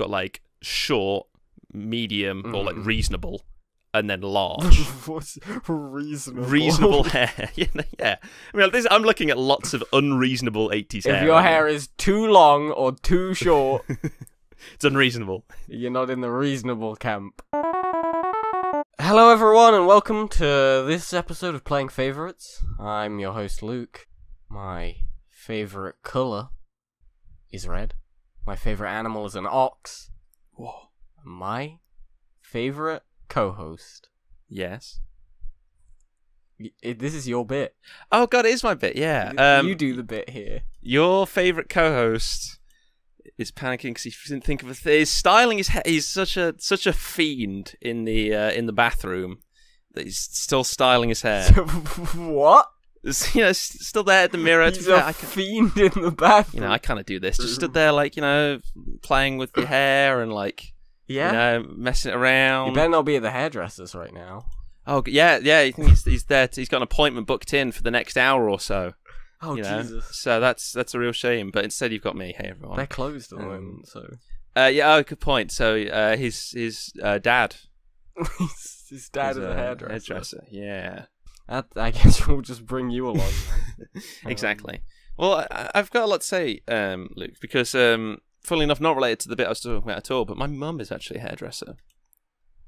got like short, medium, or like Mm. reasonable, and then large. What's reasonable? reasonable hair. yeah. I mean, this, I'm looking at lots of unreasonable 80s hair. If your hair is too long or too short, it's unreasonable. you're not in the reasonable camp. Hello, everyone, and welcome to this episode of Playing Favorites. I'm your host, Luke. My favorite color is red. My favorite animal is an ox. Whoa. My favorite co-host. Yes. Y- it- this is your bit. Oh god, it is my bit. Yeah. Um, you do the bit here. Your favorite co-host is panicking because he didn't think of a thing. His styling is he's such a such a fiend in the uh, in the bathroom that he's still styling his hair. what? You know, still there at the mirror. to He's a I can- fiend in the bathroom. you know, I kind of do this. Just stood there, like you know, playing with your hair and like yeah. you know, messing it You better not be at the hairdressers right now. Oh yeah, yeah. I think he's, he's there. To, he's got an appointment booked in for the next hour or so. Oh you know? Jesus! So that's that's a real shame. But instead, you've got me. Hey everyone. They're closed at the Um, moment, so Uh, yeah. Oh, good point. So uh, his his uh, dad. his, dad is is a hairdresser. Hairdresser. Yeah. That, I guess we'll just bring you along. exactly. Well, I, I've got a lot to say, um, Luke, because um, funnily enough, not related to the bit I was talking about at all. But my mum is actually a hairdresser.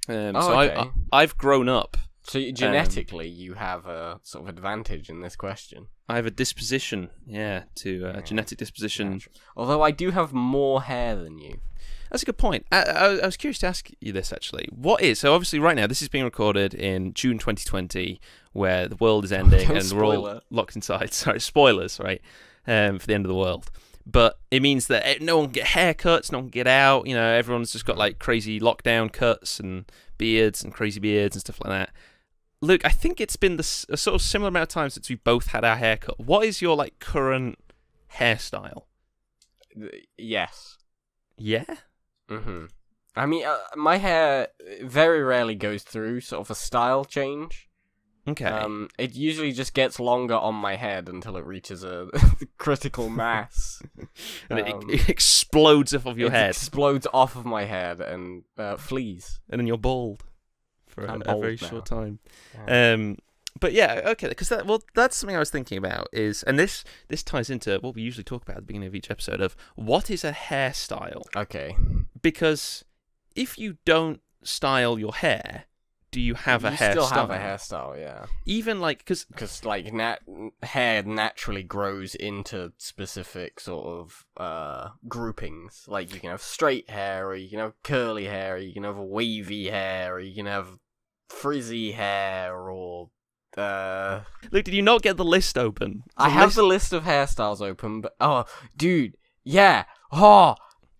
Um, Oh, so I. I I've grown up. So you- genetically, you have a sort of advantage in this question. I have a disposition, yeah, to uh, Yeah. genetic disposition. Although I do have more hair than you. That's a good point. I, I, I was curious to ask you this actually. What is so? Obviously, right now this is being recorded in June 2020, where the world is ending and we're all locked inside. Sorry, spoilers, right? Um, for the end of the world. But it means that eh, no one can get haircuts, no one can get out. You know, everyone's just got like crazy lockdown cuts and beards and crazy beards and stuff like that. Luke, I think it's been the, a sort of similar amount of time since we both had our haircut. What is your like current hairstyle? Yes. Yeah. hmm I mean, uh, my hair very rarely goes through sort of a style change. Okay. Um, it usually just gets longer on my head until it reaches a critical mass. and it, um, it explodes off of your it head, explodes off of my head and uh, flees. and then you're bald for a, I'm a very now. short time. Yeah. Um, but yeah, okay, because that well, that's something I was thinking about is, and this this ties into what we usually talk about at the beginning of each episode of what is a hairstyle? okay. Because if you don't style your hair, do you have a you hairstyle? still have a hairstyle, yeah. Even like because Because like nat- hair naturally grows into specific sort of uh groupings. Like you can have straight hair, or you can have curly hair, or you can have wavy hair, or you can have frizzy hair, or uh. look, did you not get the list open? I The have list- the list of hairstyles open, but oh, dude, yeah, oh,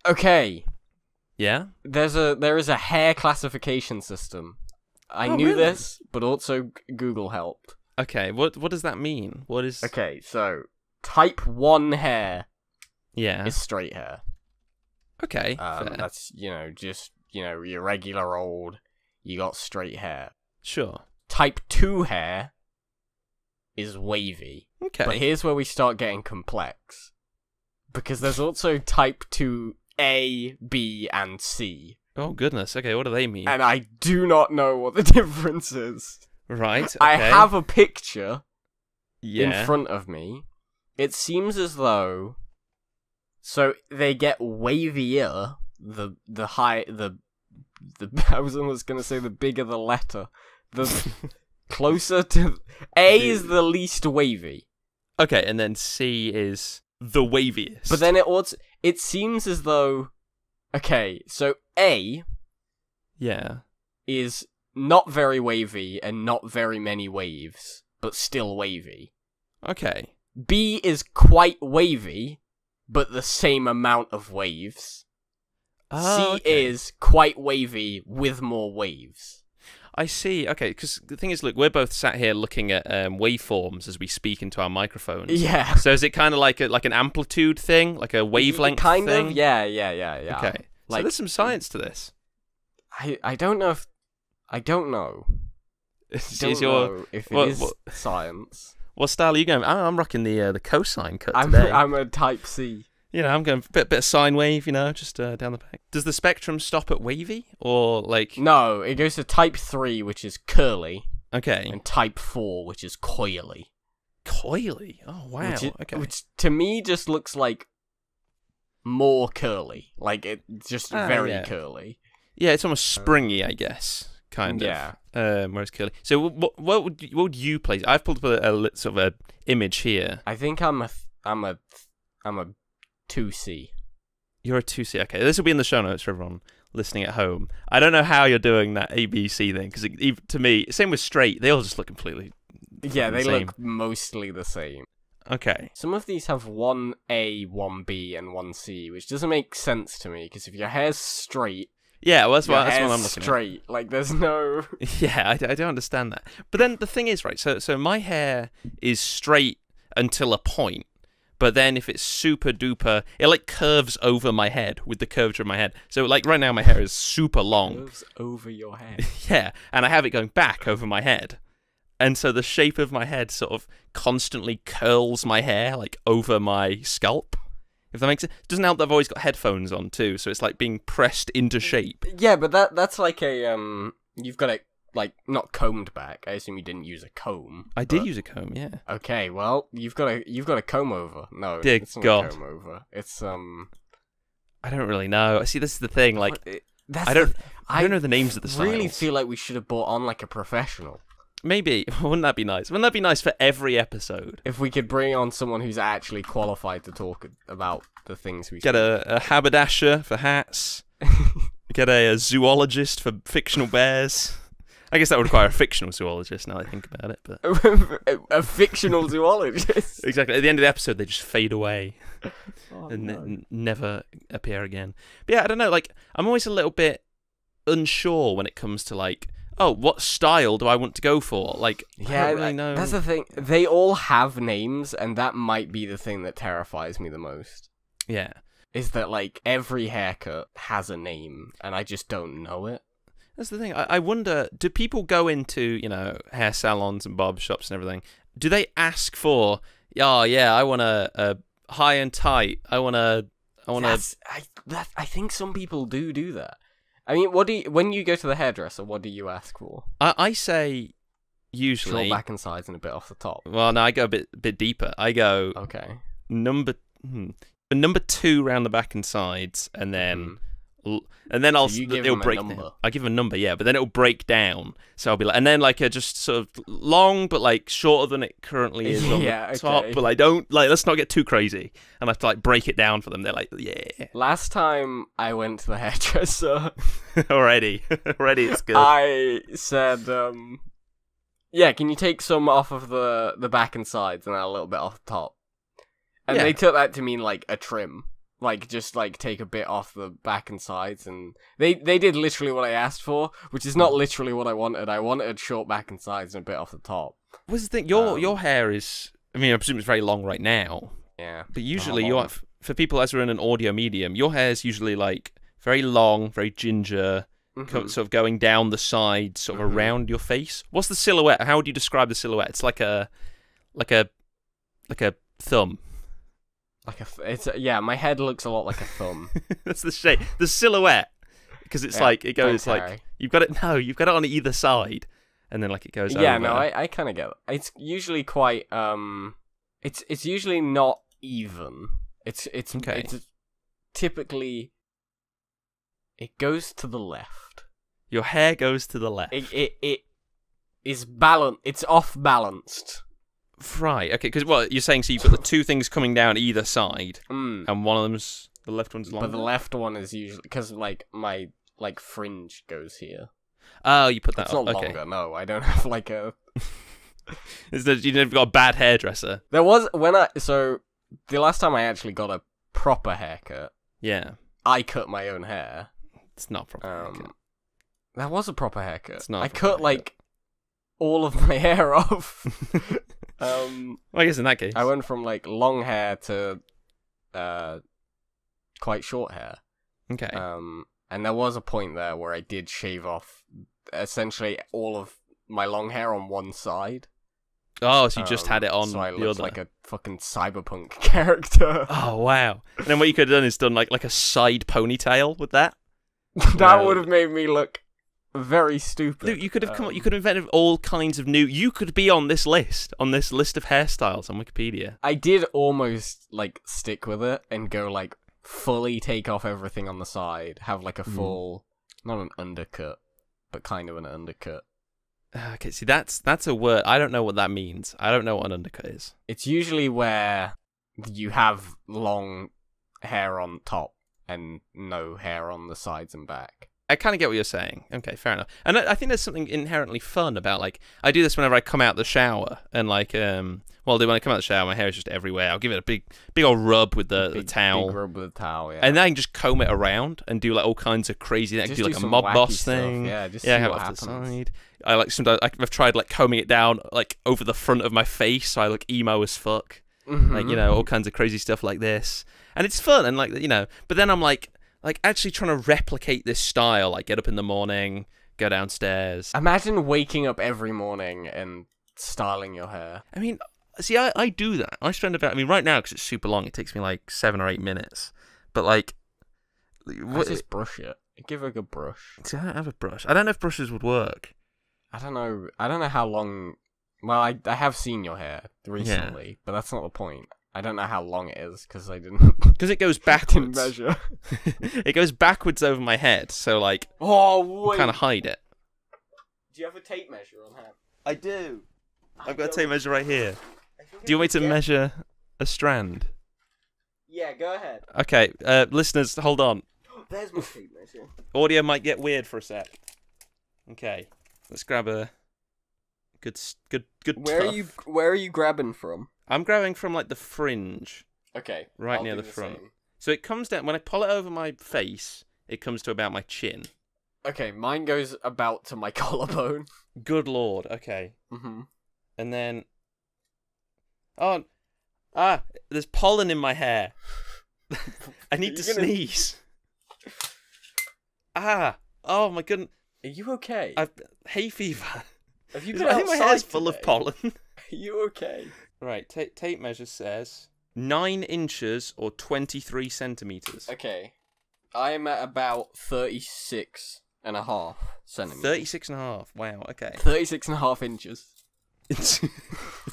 okay. yeah. There's a there is a hair classification system. I Oh, knew really? this, but also Google helped. Okay, what what does that mean? What is? Okay, so type one hair Yeah. is straight hair. Okay. Um, that's you know just you know your regular old. You got straight hair. Sure. Type two hair is wavy. Okay. But here's where we start getting complex. Because there's also type 2 A, B, and C. Oh goodness. Okay, what do they mean? And I do not know what the difference is. right. Okay. I have a picture yeah. in front of me. It seems as though so they get wavier the the high the the I was almost gonna say the bigger the letter. The closer to A is the least wavy. Okay, and then C is the waviest. But then it also it seems as though okay, so A yeah. is not very wavy and not very many waves, but still wavy. Okay. B is quite wavy, but the same amount of waves. Oh, C okay. is quite wavy with more waves. I see. Okay, because the thing is, look, we're both sat here looking at um, waveforms as we speak into our microphones. Yeah. So is it kind of like a like an amplitude thing, like a wavelength kind thing? of yeah yeah yeah yeah Okay. so there's some science to this. i i don't know if i don't know Is, don't is your know if it what- is what- science what style are you going? I'm, I'm rocking the uh, the cosine cut i'm today. i'm a type c You know, I'm going a bit, bit of sine wave, you know, just uh, down the back. Does the spectrum stop at wavy or like? No, it goes to type three, which is curly, Okay, and type four, which is coily. coily. Oh wow. Which, i- okay. which to me just looks like more curly. Like it's just Ah, very yeah. curly. yeah, it's almost springy, I guess. Kind of. Yeah. Um, whereas curly. So what what would you, what would you place? I've pulled up a, a sort of a image here. I think I'm a I'm a I'm a two C. You're a two C. Okay, this will be in the show notes for everyone listening at home. I don't know how you're doing that ABC thing because to me, same with straight. They all just look completely. Yeah, they same. look mostly the same. Okay. Some of these have one A, one B, and one C, which doesn't make sense to me because if your hair's straight, Yeah, well, that's what that's hair's what I'm looking at. straight. Like there's no. Yeah, I, I don't understand that. But then the thing is, right? So, so my hair is straight until a point, but then if it's super duper, it like curves over my head with the curvature of my head. So, like right now, my hair is super long. Curves over your head. Yeah, and I have it going back over my head, and so the shape of my head sort of constantly curls my hair like over my scalp. If that makes sense, it doesn't help that I've always got headphones on too, so it's like being pressed into shape. yeah, but that that's like a um. You've got it like not combed back. I assume you didn't use a comb. I did but- use a comb, yeah. Okay, well you've got a you've got a comb over. No, Dear it's not God. a comb over. It's um. I don't really know. I see, this is the thing. Like, it- that's I don't, I don't know the names of the styles. really feel like we should have brought on like a professional. Maybe wouldn't that be nice? Wouldn't that be nice for every episode? If we could bring on someone who's actually qualified to talk about the things we Get a, a haberdasher for hats. Get a, a zoologist for fictional bears. I guess that would require a fictional zoologist. Now I think about it, but a, a fictional zoologist. exactly at the end of the episode they just fade away Oh, and no. n- never appear again. But yeah, I don't know. Like I'm always a little bit unsure when it comes to like, oh, what style do I want to go for? Like, I Yeah, don't really I- know. that's the thing. They all have names, and that might be the thing that terrifies me the most. yeah. Is that like every haircut has a name, and I just don't know it. That's the thing. I, I wonder, do people go into, you know, hair salons and barber shops and everything? Do they ask for, oh, yeah, I want a, a high and tight. I want a, I want a, That's, I that I think some people do do that. I mean, what do you, when you go to the hairdresser? What do you ask for? I, I say Short usually, back and sides and a bit off the top. well, no, I go a bit, bit deeper. I go Okay. number, hmm, number two round the back and sides, and then, Mhm. And then I'll, So you s- give it'll them a break number. I give a number, yeah, but then it'll break down. So I'll be like, and then like a just sort of long, but like shorter than it currently is on Yeah, the top. okay. But like, don't like, let's not get too crazy. And I have to like break it down for them. They're like, yeah, Last time I went to the hairdresser, already, already, it's good. I said, um, "Yeah, can you take some off of the the back and sides and a little bit off the top?" And Yeah. they took that to mean like a trim, like just like take a bit off the back and sides, and they they did literally what I asked for, which is not literally what I wanted. I wanted short back and sides and a bit off the top. What's the thing? Your um, your hair is. I mean, I presume it's very long right now. Yeah, But usually, your for people as we're in an audio medium, your hair is usually like very long, very ginger, co- Mhm. sort of going down the sides, sort of Mhm. around your face. What's the silhouette? How would you describe the silhouette? It's like a, like a, like a thumb. Like a it's a, yeah. My head looks a lot like a thumb. That's the shape. The silhouette, because it's Yeah, like it goes like Harry. you've got it. No, you've got it on either side, and then like it goes. yeah over. no i, I kind of get it it's usually quite um it's it's usually not even it's it's Okay. it's typically it goes to the left Your hair goes to the left. it it, it is balance it's off balanced Right. Okay. Because what you're saying? So you've got the two things coming down either side, mm. and one of them's the left one's longer. but the left one is usually because like my like fringe goes here Oh, you put that. it's on. not okay. longer no i don't have like a Is that you've got a bad hairdresser? there was when i so the last time i actually got a proper haircut Yeah. i cut my own hair It's not proper. haircut. Um, that was a proper haircut. It's not I cut like all of my hair off. Um, well, I guess in that case. I went from like long hair to uh, quite short hair. okay. Um, and there was a point there where I did shave off essentially all of my long hair on one side. Oh, so you just Um, had it on so I the other. like a fucking cyberpunk character. Oh wow! And then what you could have done is done like like a side ponytail with that. that would have made me look very stupid. Dude, you could have come. Um, You could have invented all kinds of new. You could be on this list, on this list of hairstyles on Wikipedia. I did almost like stick with it and go like fully take off everything on the side, have like a Hmm. full, not an undercut, but kind of an undercut. Ah, Okay, see that's that's a word. I don't know what that means. I don't know what an undercut is. It's usually where you have long hair on top and no hair on the sides and back. I kind of get what you're saying. Okay, fair enough. And I, I think there's something inherently fun about like I do this whenever I come out the shower and like um well when I come out the shower my hair is just everywhere. I'll give it a big big old rub with the, the towel. big rub with a towel, yeah. And then I can just comb it around and do like all kinds of crazy. I can Just do like a mob boss stuff, thing. Yeah, just yeah, see what the happens. side. I like sometimes I've tried like combing it down like over the front of my face, so I look emo as fuck. Like Mhm. you know all kinds of crazy stuff like this, and it's fun and like you know. But then I'm like like actually trying to replicate this style. Like get up in the morning, go downstairs. Imagine waking up every morning and styling your hair. I mean, see, I, I do that. I spend about. I mean, right now because it's super long, it takes me like seven or eight minutes. But like, I what, just brush it. Give it a good brush. see, I don't have a brush. I don't know if brushes would work. I don't know. I don't know how long. Well, I I have seen your hair recently, but that's not the point. I don't know how long it is because I didn't, Because it goes didn't backwards. measure. it goes backwards over my head, so like Oh kind of hide it. Do you have a tape measure on hand? I do. I've got a tape measure right here. Do you want me to measure a strand? Yeah, go ahead. Okay, uh, listeners, hold on. There's my tape measure. Audio might get weird for a sec. Okay, let's grab a good, good, good. Where are you? Where are you grabbing from? I'm growing from like the fringe, Okay, right I'll near the front. same. So it comes down when I pull it over my face. It comes to about my chin. Okay, mine goes about to my collarbone. Good lord. Okay, Mm-hmm. and then oh ah, there's pollen in my hair. I need to gonna- sneeze. Ah, oh my goodness, Are you okay? I've hay fever. have you been I think my hair's full of pollen. Are you okay? Right, ta- tape measure says nine inches or twenty-three centimeters. Okay. I'm at about 36 and a half centimeters. 36 and a half. Wow, okay. 36 and a half inches.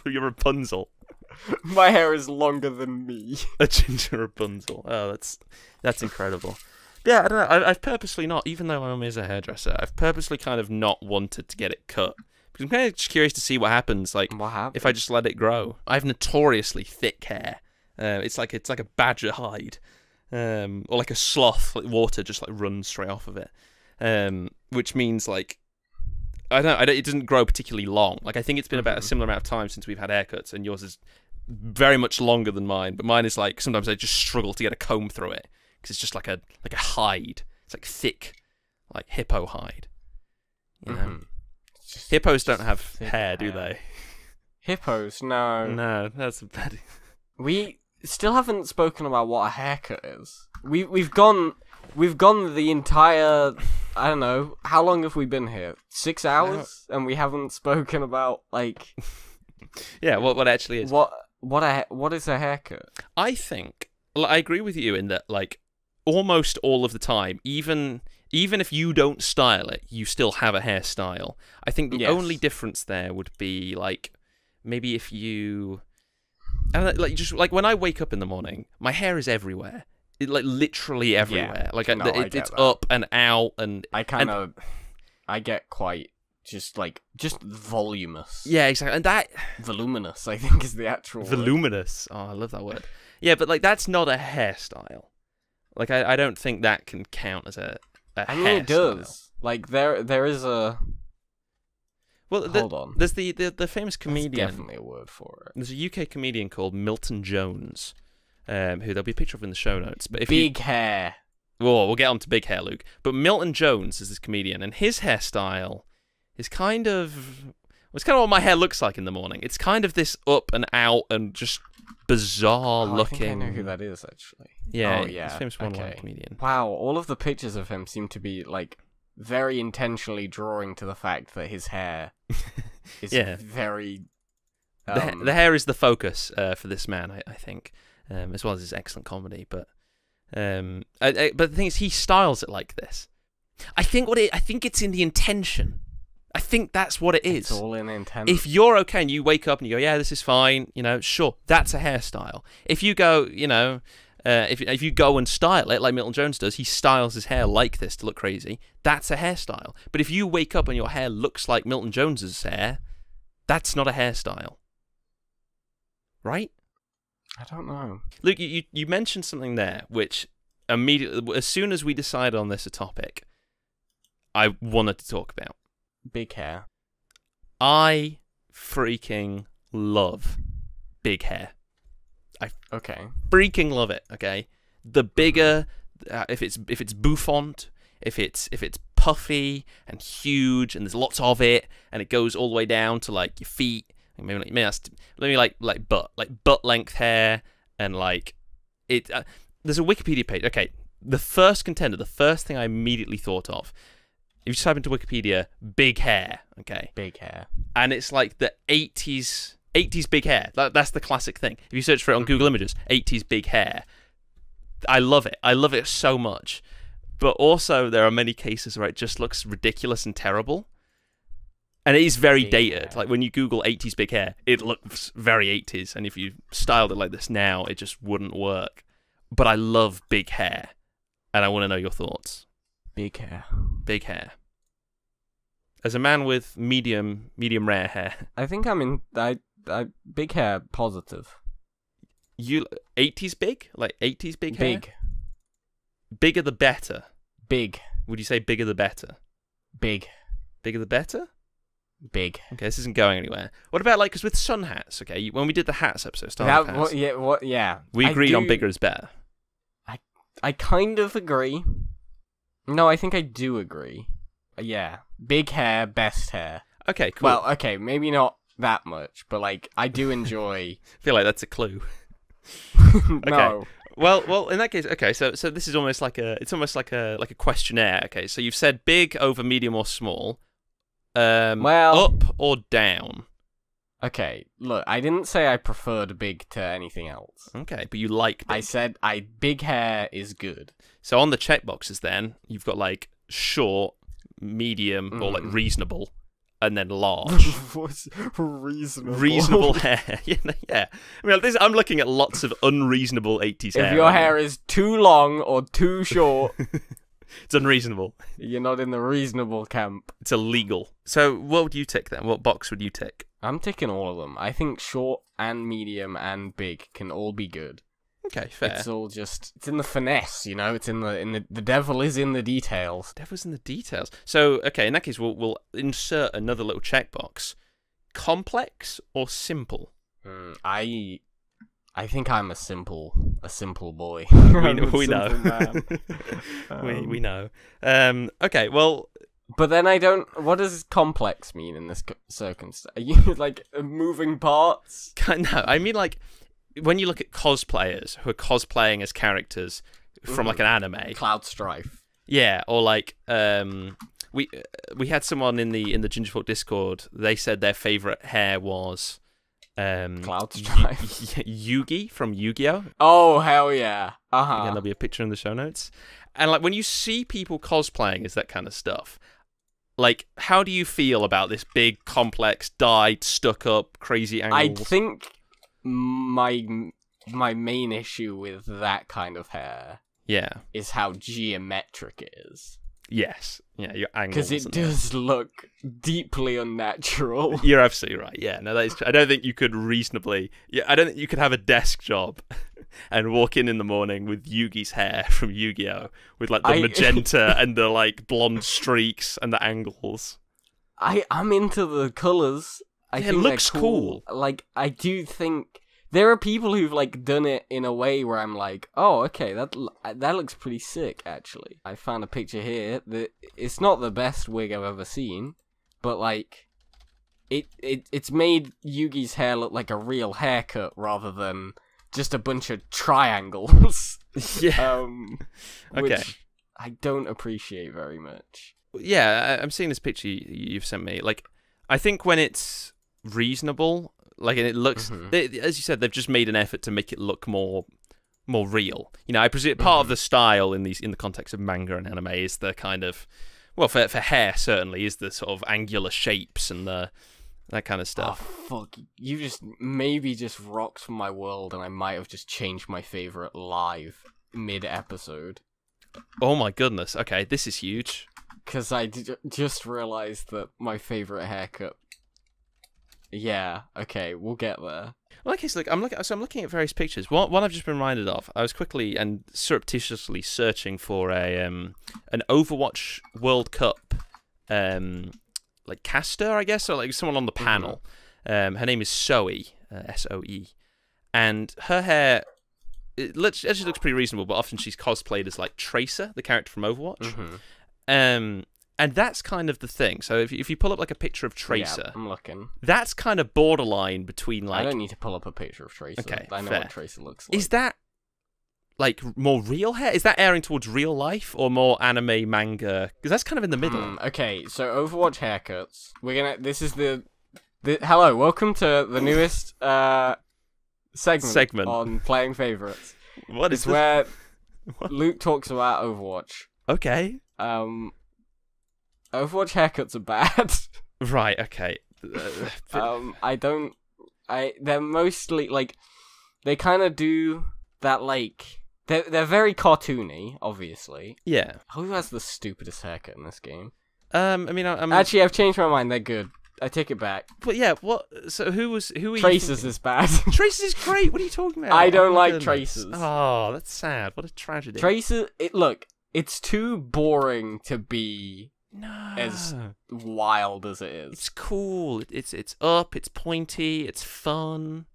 You're Rapunzel. My hair is longer than me. A ginger Rapunzel. Oh, that's that's incredible. Yeah, I don't know. I, I've purposely not, even though my mum is a hairdresser, I've purposely kind of not wanted to get it cut. Because I'm kind of just curious to see what happens. Like, What happened? if I just let it grow. I have notoriously thick hair. Uh, it's like it's like a badger hide, um, or like a sloth. Like water just like runs straight off of it, um, which means like I don't, I don't. It doesn't grow particularly long. Like I think it's been about a Mhm. similar amount of time since we've had haircuts, and yours is very much longer than mine. But mine is like sometimes I just struggle to get a comb through it because it's just like a like a hide. It's like thick, like hippo hide. You know? Mhm. It's just- Hippos don't have thick hair, do they? Hippos, no. No, that's a bad. We still haven't spoken about what a haircut is. We we've gone we've gone the entire I don't know how long have we been here? Six uh, hours, and we haven't spoken about like Yeah, what what actually is? what what a what is a haircut? I think well, I agree with you in that like almost all of the time, even even if you don't style it, you still have a hairstyle. I think the Yes. only difference there would be like maybe if you and like just like when I wake up in the morning, my hair is everywhere. It, like literally everywhere. Yeah, Like No, it, it's that. up and out and I kind of I get quite just like just voluminous. yeah, exactly. And that Voluminous, I think is the actual word. voluminous. Oh, I love that word. Yeah, but like that's not a hairstyle. Like I, I don't think that can count as a I mean it does. Like there there is a Well, the, hold on. there's the, the the famous There's comedian. definitely a word for it. There's a UK comedian called Milton Jones, um, who there'll be a picture of in the show notes. But if you, Big hair. well, we'll get on to big hair, Luke. But Milton Jones is this comedian, and his hairstyle is kind of well, it's kind of what my hair looks like in the morning. It's kind of this up and out and just bizarre Oh, I looking. think I know who that is actually. Yeah, Oh, yeah, a famous one okay. comedian. Wow, all of the pictures of him seem to be like very intentionally drawing to the fact that his hair is Yeah. very The, ha- Um, the hair is the focus uh, for this man, I, I think, um, as well as his excellent comedy. But um, I, I, but the thing is, he styles it like this. I think what it, I think it's in the intention. I think that's what it it's all in intent. If you're okay and you wake up and you go, yeah, this is fine, you know, sure, that's a hairstyle. If you go, you know, uh, if if you go and style it like Milton Jones does, he styles his hair like this to look crazy. That's a hairstyle. But if you wake up and your hair looks like Milton Jones's hair, that's not a hairstyle, right? I don't know. Luke, you, you, you mentioned something there which immediately, as soon as we decided on this a topic, I wanted to talk about. Big hair. I freaking love big hair. I okay. Freaking love it. Okay, the bigger, uh, if it's if it's bouffant, if it's if it's puffy and huge, and there's lots of it, and it goes all the way down to like your feet. Maybe like maybe that's, maybe like like butt like butt length hair, and like it. Uh, there's a Wikipedia page. Okay, the first contender, the first thing I immediately thought of. If you type into Wikipedia, big hair, okay, Big hair. and it's like the 80s 80s big hair. That, that's the classic thing. If you search for it on google images 80s big hair. I love it. I love it so much. But also there are many cases where it just looks ridiculous and terrible. And it is very Big dated. hair. like when you google 80s big hair it looks very 80s and if you styled it like this now it just wouldn't work. But i love big hair. And i want to know your thoughts Big hair. big hair as a man with medium medium rare hair I think I'm in. I. I. Big hair. Positive. you 80s big like 80s big hair Big. bigger the better Big. would you say bigger the better Big. bigger the better Big. okay this isn't going anywhere what about like because with sun hats okay you- when we did the hats episode Star That, Hats, what, yeah. What? Yeah. we agreed on bigger is better I kind of agree. No, I think I do agree. Uh, Yeah. Big hair. Best hair. okay cool Well, okay, maybe not that much, but like I do enjoy. i feel like that's a clue no. well well in that case okay so so this is almost like a it's almost like a like a questionnaire okay so you've said big over medium or small um Well- up or down Okay, look, I didn't say I preferred big to anything else. okay but you like big. I said I big hair is good. So on the checkboxes, then you've got like short, medium, or like Mm. reasonable, and then large. Reasonable? reasonable hair. yeah. I mean, this, I'm looking at lots of unreasonable 80s hair. If your hair is too long or too short. it's unreasonable. you're not in the reasonable camp. It's illegal. So what would you tick then? What box would you tick? I'm ticking all of them. I think short and medium and big can all be good. Okay, fair. It's all just it's in the finesse, you know. It's in the in the the devil is in the details. Devil's in the details. So okay, in that case, we'll we'll insert another little checkbox. Complex or simple? Mm, I I think I'm a simple a simple boy. we, I'm a we know. simple man. we we Um, know. Um, okay, well, But then I don't. What does complex mean in this co- circumstance? Are you like moving parts? no, I mean like when you look at cosplayers who are cosplaying as characters from like an anime, Cloud Strife. yeah, or like um, we uh, we had someone in the in the Gingerfolk Discord. They said their favorite hair was um, Cloud Yu- Strife. Yugi from Yu-Gi-Oh. Oh hell yeah! Uh Again, huh. there'll be a picture in the show notes. And like when you see people cosplaying as that kind of stuff, like how do you feel about this big, complex, dyed, stuck up, crazy angle? I think my my main issue with that kind of hair yeah. is how geometric it is. Yes. Yeah, your angles. Because it does look deeply unnatural. You're absolutely right. Yeah, no, that is. True. I don't think you could reasonably. Yeah, I don't think you could have a desk job and walk in in the morning with Yugi's hair from Yu-Gi-Oh, with like the I- magenta and the like blonde streaks and the angles. I I'm into the colors. I Yeah, it think they're looks cool. Like I do think there are people who've like done it in a way where I'm like, oh, okay, that that looks pretty sick. Actually, I found a picture here that it's not the best wig I've ever seen, but like. It, it it's made Yugi's hair look like a real haircut rather than just a bunch of triangles. Yeah. um, Okay. which I don't appreciate very much. yeah, I, I'm seeing this picture you've sent me. Like, I think when it's reasonable, Like, and it looks, Mhm. they, as you said, they've just made an effort to make it look more, more real. You know, I presume part of the style in these, in the context of manga and anime, is the kind of, well, for for hair certainly is the sort of angular shapes and the that kind of stuff. Oh stuff. fuck! You just maybe just rocked my world, and I might have just changed my favorite live mid episode. Oh, my goodness. Okay, this is huge. Because I d- just realized that my favorite haircut. Yeah. Okay, we'll get there. Well, okay, so look, I'm looking. So I'm looking at various pictures. One, one I've just been reminded of. I was quickly and surreptitiously searching for a um an Overwatch World Cup um like caster, I guess, or like someone on the panel. Um, her name is Soe, uh, S O E, and her hair. It looks, actually looks pretty reasonable, but often she's cosplayed as like Tracer, the character from Overwatch. Mm-hmm. Um, and that's kind of the thing. So if, if you pull up like a picture of Tracer, Yeah, I'm looking. that's kind of borderline between like. I don't need to pull up a picture of Tracer. Okay, I know fair. what Tracer looks like. Is that like more real hair? Is that airing towards real life or more anime manga? Because that's kind of in the middle. Hmm, okay, so Overwatch haircuts. We're gonna. This is the. the hello, welcome to the newest uh segment, Segment. on playing favorites. What is It's this? where What? Luke talks about Overwatch. Okay, Um, Overwatch haircuts are bad. right. Okay. Uh, um, I don't. I they're mostly like they kind of do that like they're they're very cartoony, obviously. yeah. Who has the stupidest haircut in this game? Um. I mean, I- I'm Actually, I've changed my mind. They're good. I take it back. But yeah. What? So who was who? Are Tracer's is bad. Tracer's is great. What are you talking about? I Oh don't my like goodness. Tracer's. Oh, that's sad. What a tragedy. Tracer's. It look. It's too boring to be no. as- wild as it is. It's cool. It's it's up. It's pointy. It's fun.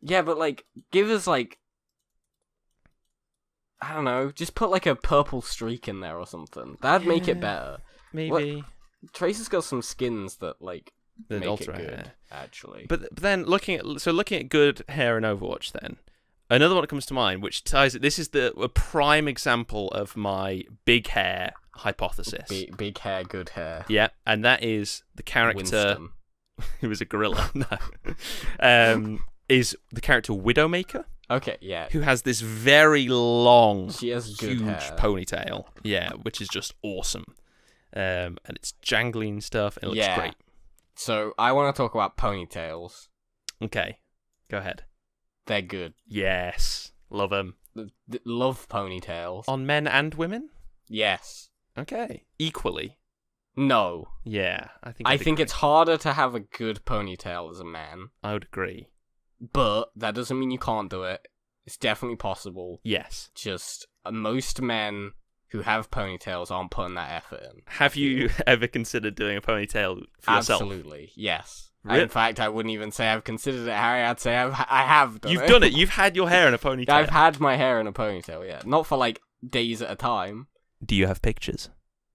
Yeah, but like, give us like. I don't know. Just put like a purple streak in there or something. That'd make it better. Maybe. Tracer's got some skins that like The make ultra it good, hair. actually. But, but then looking at so looking at good hair in Overwatch, then another one that comes to mind, which ties it. This is the a prime example of my big hair hypothesis. big, big hair, good hair. Yeah, and that is the character who is a gorilla. no, um, is the character Widowmaker, Okay, yeah. who has this very long, She has huge hair. ponytail. Yeah, which is just awesome. Um, and it's jangly and stuff. And it looks Yeah. great. So I want to talk about ponytails. Okay, go ahead. They're good. Yes, love them Th- th- love ponytails. on men and women. Yes. Okay, equally. No. Yeah, I think. I I'd think agree. it's harder to have a good ponytail as a man, I would agree. but that doesn't mean you can't do it. It's definitely possible. Yes. Just uh, most men who have ponytails aren't putting that effort in. Have you ever considered doing a ponytail for yourself? Absolutely, yes. Re- In fact, I wouldn't even say I've considered it, Harry. I'd say I've, I have done You've it. done it. You've had your hair in a ponytail. I've had my hair in a ponytail, yeah. Not for like days at a time. Do you have pictures?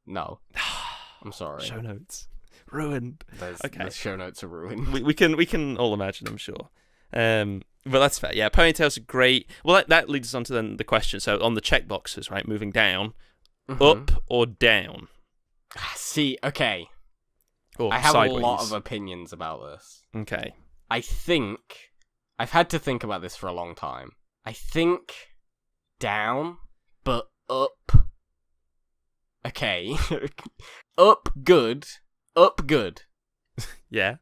No. I'm sorry. Show notes. Ruined. There's, Okay. show notes are ruined. We, we can we can all imagine. I'm sure. Um, but that's fair. Yeah, ponytails are great. Well, that, that leads us on to then the question. So on the check boxes, right, moving down, Mhm. up or down, See, okay. or I have sideways. a lot of opinions about this. Okay. I think I've had to think about this for a long time. I think down, but up. Okay. up good. Up good. Yeah.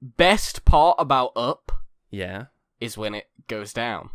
Best part about up Yeah. is when it goes down.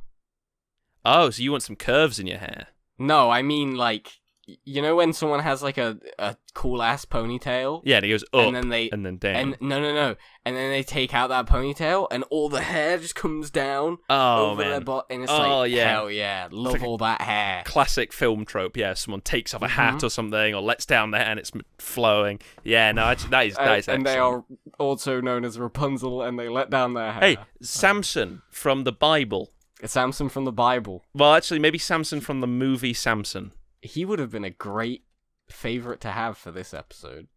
Oh, so you want some curves in your hair? No, I mean like you know when someone has like a, a cool ass ponytail Yeah, and it goes up and then they and then down. and no no no and then they take out that ponytail and all the hair just comes down oh over their butt and it's Oh, like yeah. hell yeah love like all that hair Classic film trope. Yeah, someone takes off a hat Mhm. or something, or lets down their hair and it's flowing. Yeah, no, actually, that is that and, is and they are also known as Rapunzel and they let down their hair Hey, Samson from the Bible. It's Samson from the Bible Well, actually, maybe Samson from the movie Sam's Son. He would have been a great favorite to have for this episode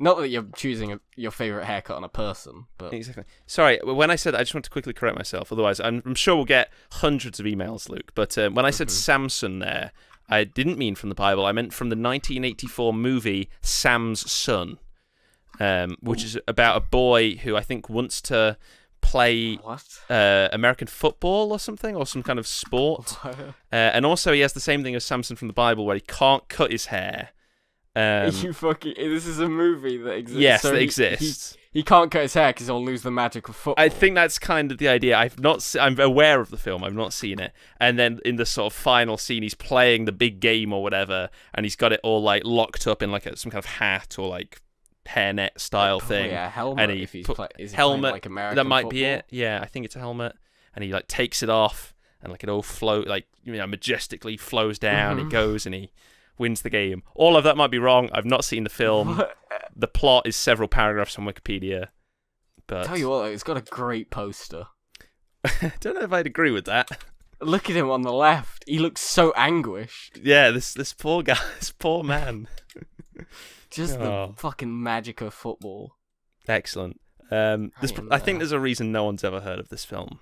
not that you're choosing a, your favorite haircut on a person but Exactly. Sorry, when I said I just want to quickly correct myself. Otherwise, I'm, I'm sure we'll get hundreds of emails, Luke. But um, when I said Mhm. Samson there, I didn't mean from the Bible. I meant from the 1984 movie Sam's Son, um, which is about a boy who I think wants to play What? uh, American football or something, or some kind of sport. Uh, and also, he has the same thing as Samson from the Bible, where he can't cut his hair. Um, you fucking. This is a movie that exists. yes, so that he- exists. He, he can't cut his hair because he'll lose the magic of football. I think that's kind of the idea. I've not. Se- I'm aware of the film. I've not seen it. And then in the sort of final scene, he's playing the big game or whatever, and he's got it all like locked up in like a, some kind of hat or like hairnet style Probably thing. Yeah, helmet. and he if he's put- play, he helmet, like American that might be it. Yeah, I think it's a helmet. And he like takes it off, and like it all float like you know majestically flows down. Mhm. It goes, and he wins the game. All of that might be wrong. I've not seen the film. The plot is several paragraphs on Wikipedia. But Tell you what, it's got a great poster. I don't know if I'd agree with that. Look at him on the left. He looks so anguished. Yeah, this this poor guy, this poor man. Just Oh. the fucking magic of football. Excellent. Um, Hang I think there's a reason no one's ever heard of this film.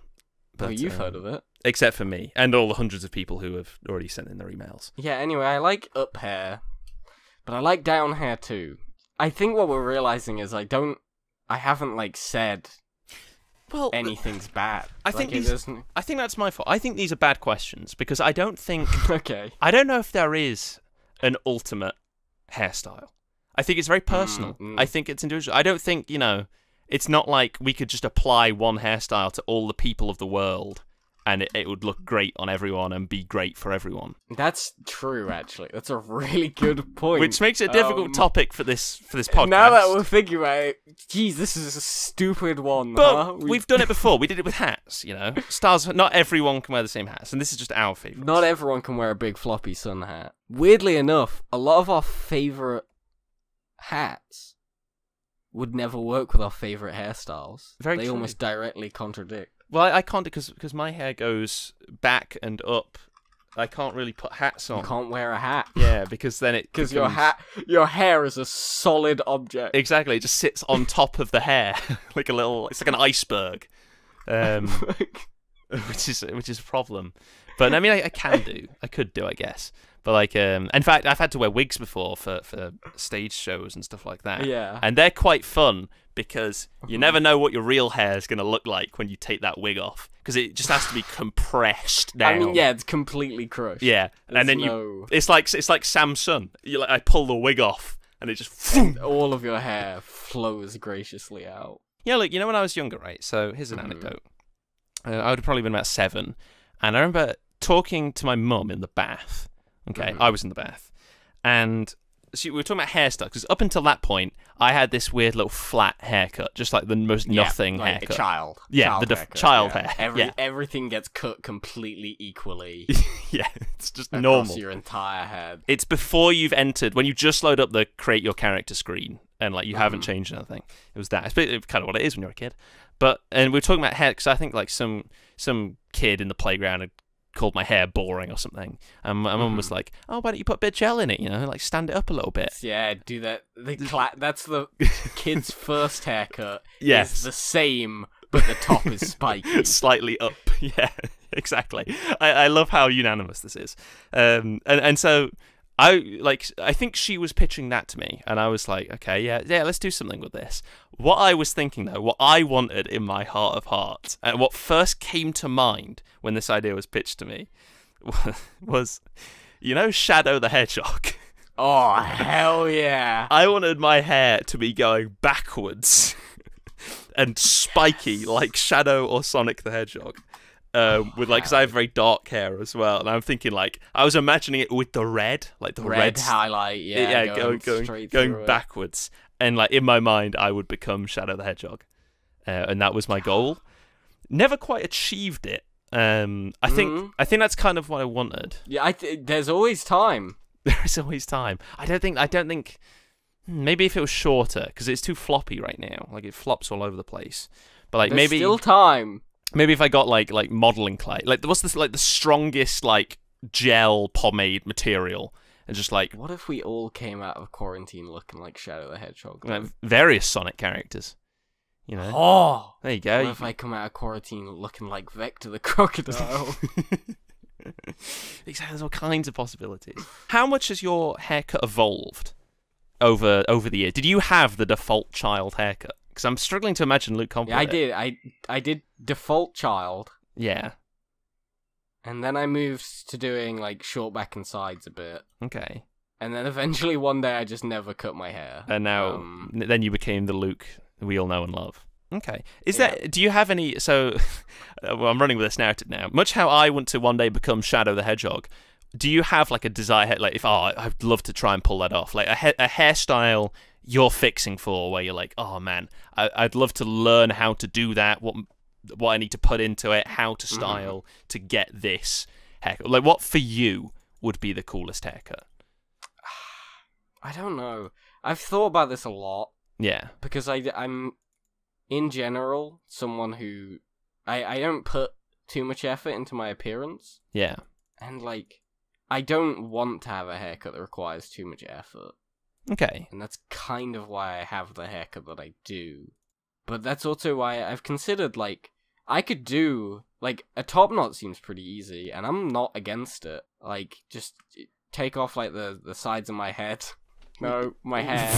oh, you've um, heard of it. except for me and all the hundreds of people who have already sent in their emails. Yeah, anyway, I like up hair, but I like down hair too. I think what we're realizing is I don't. I haven't, like, said Well, anything's bad. I Like, think these- doesn't- I think that's my fault. I think these are bad questions because I don't think okay. I don't know if there is an ultimate hairstyle. I think it's very personal. Mm, mm. I think it's individual. I don't think, you know, it's not like we could just apply one hairstyle to all the people of the world and it, it would look great on everyone and be great for everyone. That's true, actually. That's a really good point. Which makes it a difficult Um, topic for this for this podcast. Now that we're thinking about it, geez, this is a stupid one. but huh? We- we've done it before. We did it with hats, you know. Stars not everyone can wear the same hats, and this is just our favorite. Not everyone can wear a big floppy sun hat. Weirdly enough, a lot of our favorite hats would never work with our favorite hairstyles. Very they true. almost directly contradict. Well, I, I can't because because my hair goes back and up. I can't really put hats You on. can't wear a hat Yeah, because then it because your hat, your hair is a solid object. exactly it just sits on top of the hair like a little. It's like an iceberg, um, which is which is a problem. But I mean, I, I can do. I could do, I guess. But like, um, in fact, I've had to wear wigs before for for stage shows and stuff like that. yeah. and they're quite fun because you never know what your real hair is going to look like when you take that wig off because it just has to be compressed down. I mean, yeah, it's completely crushed. yeah, There's and then you. It's like it's like Samson. You like I pull the wig off and it just. and all of your hair flows graciously out. Yeah, look, you know when I was younger, right? So here's an Mhm. anecdote. Uh, I would have probably been about seven, and I remember talking to my mum in the bath. Okay, Mhm. I was in the bath, and see, we were talking about hairstyles because up until that point, I had this weird little flat haircut, just like the most nothing like haircut. a child. Yeah, child the def- haircut, child yeah. hair, Every, yeah. Everything gets cut completely equally yeah, it's just normal. your entire head. It's before you've entered when you just load up the create your character screen and like you haven't Mhm. changed anything. It was that. It's kind of what it is when you're a kid. But and we are talking about hair because I think like some some kid in the playground had called my hair boring or something, and my mum was Mhm. like, "Oh, why don't you put a bit of gel in it? You know, like stand it up a little bit." Yeah, do that. The cla- that's the kid's first haircut. Yes. is the same, but the top is spiky. slightly up. Yeah, exactly. I, I love how unanimous this is. Um, and and so I like I think she was pitching that to me, and I was like, okay, yeah, yeah, let's do something with this. What I was thinking though, what I wanted in my heart of hearts, and what first came to mind when this idea was pitched to me, was, you know, Shadow the Hedgehog. oh hell yeah! I wanted my hair to be going backwards and spiky like Shadow or Sonic the Hedgehog. Um, with like, because I have very dark hair as well, and I'm thinking like I was imagining it with the red, like the Red red, highlight, yeah, going going, going going it. backwards, and like in my mind I would become Shadow the Hedgehog, uh, and that was my goal. Never quite achieved it. Um, I think Mhm. I think that's kind of what I wanted. Yeah, I th- there's always time. There is always time. I don't think. I don't think. hmm, Maybe if it was shorter, because it's too floppy right now. Like it flops all over the place. But like There's maybe still time. Maybe if I got like like modeling clay, like what's this like the strongest like gel pomade material, and just like, What if we all came out of quarantine looking like Shadow the Hedgehog? like, various Sonic characters. You know. Oh, There you go. what You if I come out of quarantine looking like Vector the crocodile? Oh. exactly. There's all kinds of possibilities. How much has your haircut evolved over over the year? Did you have the default child haircut? Because I'm struggling to imagine Luke Complet. Yeah, I did. I I did default child, Yeah. and then I moved to doing like short back and sides a bit, Okay. and then eventually one day I just never cut my hair. And now, Um, then you became the Luke we all know and love. Okay. Is Yeah. that? Do you have any? So, uh, well, I'm running with this narrative now. Much how I want to one day become Shadow the Hedgehog. Do you have like a desire? Like, if oh, I'd love to try and pull that off. Like a, ha- a hairstyle you're fixing for, where you're like, oh man, I- I'd love to learn how to do that. What what I need to put into it, how to Mm-hmm. style to get this haircut. Like, what for you would be the coolest haircut? I don't know. I've thought about this a lot Yeah. because I I'm in general someone who I I don't put too much effort into my appearance, Yeah. and like I don't want to have a haircut that requires too much effort. Okay. and that's kind of why I have the haircut that I do. But that's also why I've considered like I could do like a top knot seems pretty easy, and I'm not against it. Like just eh, take off like the the sides of my head. No, my hair.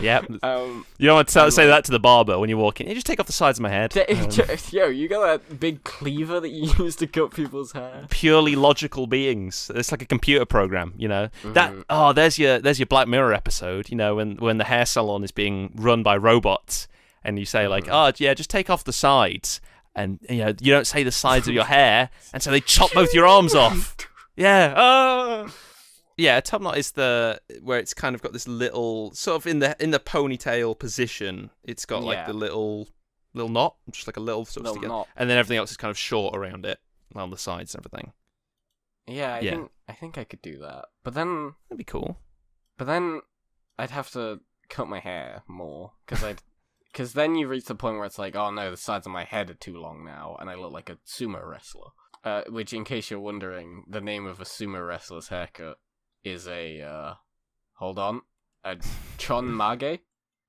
yeah. um, You don't want to say that to the barber when you walk in. You just take off the sides of my head. Um, yo, you got that big cleaver that you use to cut people's hair. purely logical beings. It's like a computer program, you know. That Mhm. oh, there's your there's your Black Mirror episode. You know, when when the hair salon is being run by robots, and you say like, Mhm. oh yeah, just take off the sides, and you know you don't say the sides of your hair, and so they chop both your arms off. Yeah. Oh. Yeah, a top knot is the where it's kind of got this little sort of in the in the ponytail position. It's got like Yeah. the little little knot, just like a little sort of Little together, knot. and then everything else is kind of short around it, around the sides and everything. Yeah, I Yeah. think I think I could do that. But then That'd be cool. But then I'd have to cut my hair more because I'd because then you reach the point where it's like, oh no, the sides of my head are too long now, and I look like a sumo wrestler. Uh, which, in case you're wondering, the name of a sumo wrestler's haircut is a uh, hold on, a chonmage,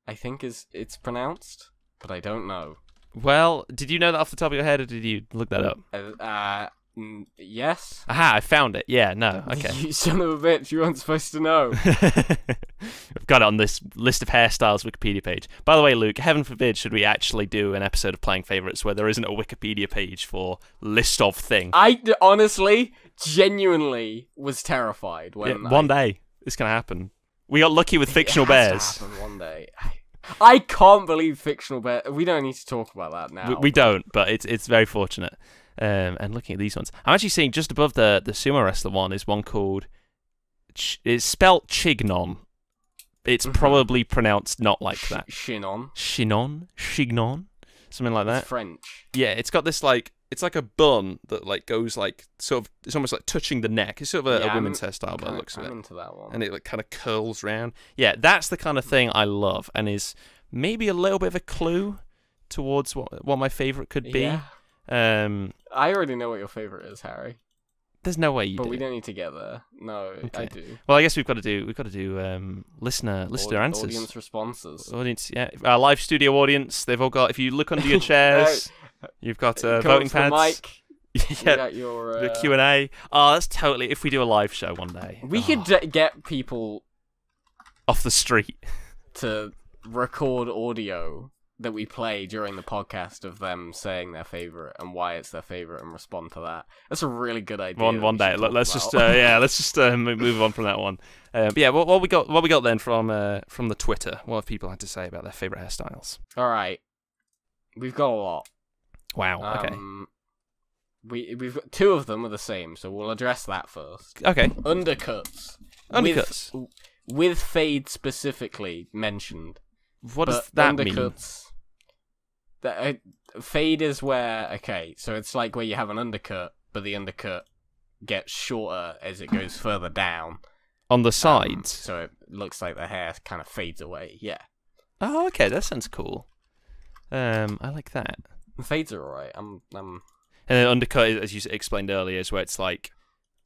I think is it's pronounced, but I don't know. Well, did you know that off the top of your head, or did you look that up? Uh, uh yes. Aha, I found it. Yeah, no, okay. you son of a bitch! You weren't supposed to know. I've got it on this list of hairstyles Wikipedia page. By the way, Luke, heaven forbid should we actually do an episode of Playing Favorites where there isn't a Wikipedia page for list of thing. I honestly, genuinely was terrified when Yeah, one I, day it's gonna happen. We got lucky with It fictional bears. one day. I, can't believe fictional bear. We don't need to talk about that now. We, we don't, but it's it's very fortunate. Um, and looking at these ones, I'm actually seeing just above the the sumo wrestler one is one called. Ch- it's spelt Chignon. It's Mhm. probably pronounced not like Sh- that. Chinon. Chinon, Chignon, something like that. It's French. Yeah, it's got this like it's like a bun that like goes like sort of it's almost like touching the neck. It's sort of a, Yeah, a I'm- woman's hairstyle by the I'm- looks of I'm it, into that one. and it like kind of curls round. Yeah, that's the kind of thing I love, and is maybe a little bit of a clue towards what what my favorite could be. Yeah. Um, I already know what your favorite is, Harry. there's no way you but do. we don't need to get there. No, I Okay. do. Well, I guess we've got to do we've got to do um, listener listener Aud- answers. Audience responses. Audience, yeah, our live studio audience. They've all got. If you look under your chairs, you've got uh, voting pads. mic. yeah, You your, the uh, Q and A. Oh, that's totally. If we do a live show one day, We oh, could d- get people off the street. to record audio that we play during the podcast of them saying their favorite and why it's their favorite and respond to that. That's a really good idea. one one day. Let's just uh, yeah, let's just uh, move on from that one. But yeah, what, what we got? What we got then from uh, from the Twitter? What have people had to say about their favorite hairstyles? All right, we've got a lot. Wow. Okay. Um, we we've got two of them are the same, so we'll address that first. Okay. Undercuts. Undercuts. With, with fade specifically mentioned. What does that mean? That uh, fade is where okay, so it's like where you have an undercut, but the undercut gets shorter as it goes further down. On the um, sides. so it looks like the hair kind of fades away. Yeah, Oh, okay. That sounds cool. Um, I like that. The fades are alright. I'm I'm And then undercut, as you explained earlier, is where it's like